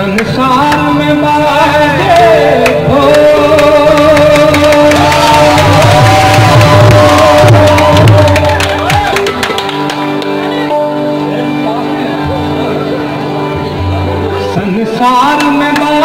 संसार में बाजे संसार में बाजे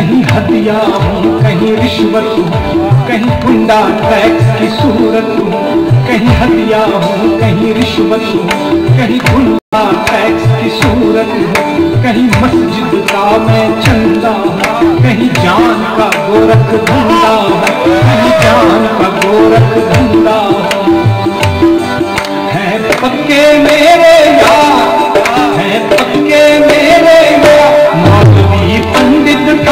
कहीं हदिया हूँ कहीं रिश्वत हूँ कहीं गुंडा टैक्स की सूरत हूँ कहीं हदिया हूँ कहीं रिश्वत हूँ कहीं गुंडा टैक्स की सूरत हूँ कहीं मस्जिद का मैं चंदा, कहीं जान का गोरख धंधा, कहीं जान का गोरख धंधा। है पक्के मेरे यार पंडित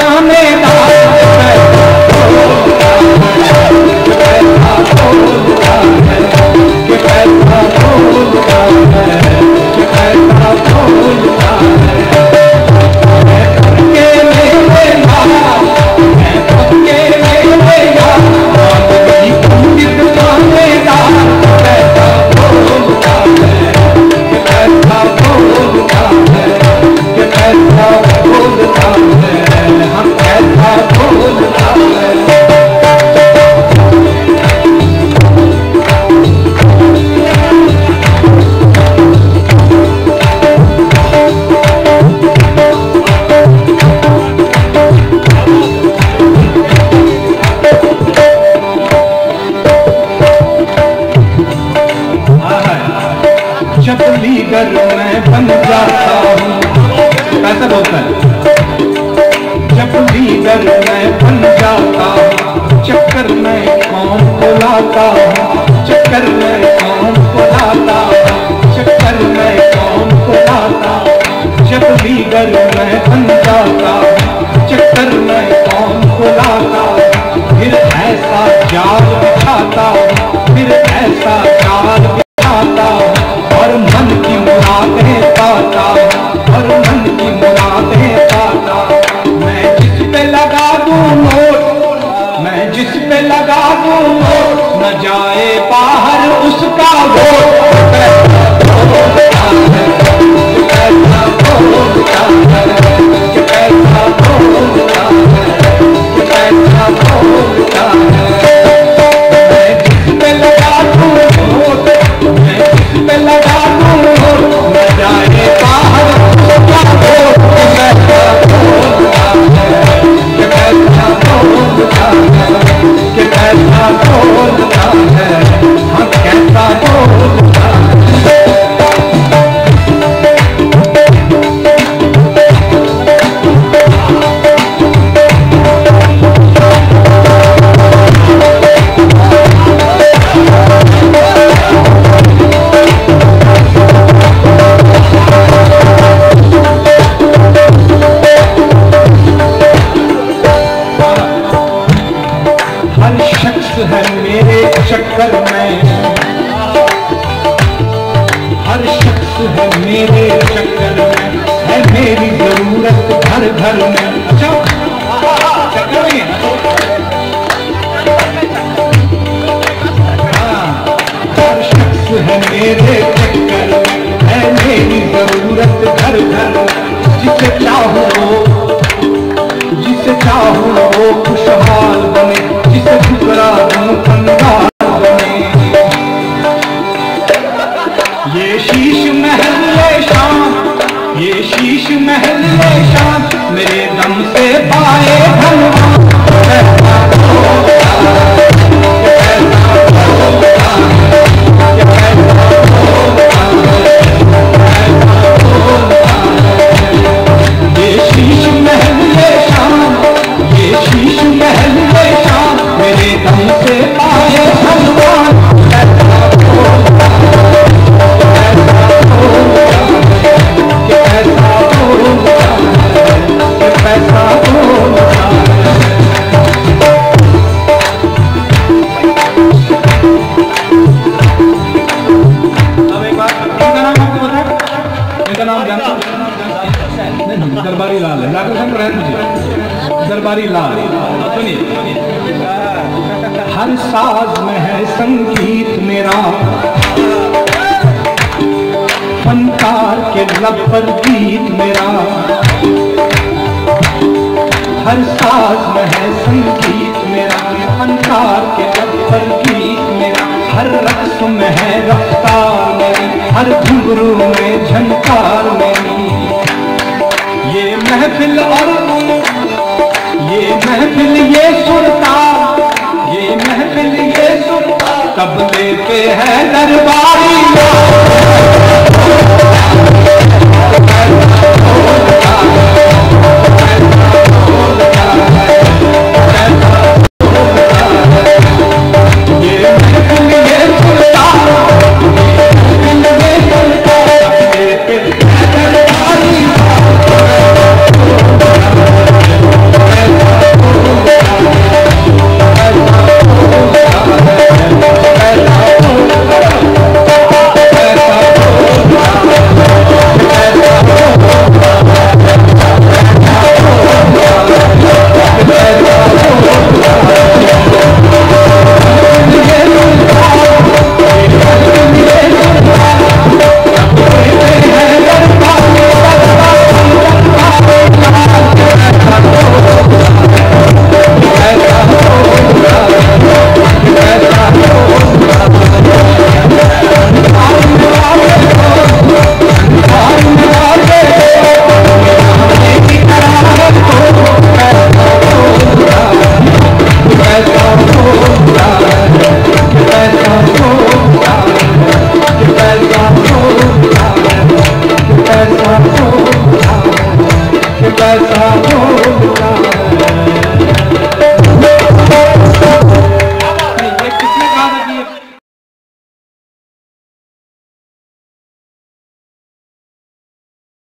कौन को लाता हूँ, फिर ऐसा जाल बिछाता फिर ऐसा जाल बिछाता और मन की मुरादें पाता और मन की मुरादें पाता मैं जिस पे लगा दूँ नोट, मैं जिस पे लगा दूँ नोट, न जाए बाहर उसका वोट कैसा कि कैसा बोलता है कर मैं। हर शख्स है मेरे चक्कर में, है मेरी ज़रूरत घर घर में। हाँ। शख्स है मेरे चक्कर में, है मेरी ज़रूरत घर घर जिसे चाहो जिसे चाहो वो खुशहाल मेरे दम से पाए। दरबारी लाल है। लाकर हम रहने दीजिए दरबारी लाल। सुनिए। हर साज में है संगीत मेरा। फनकार के लब पर गीत मेरा। हर साज में है संगीत मेरा। फनकार के लब पर गीत मेरा। हर रक्स में है रफ्तार मेरी। हर घुंघरू में झनकार मेरी ये महफिल और ये महफिल ये सुरता, ये महफिल ये सुरता। तब लेते हैं दरबारी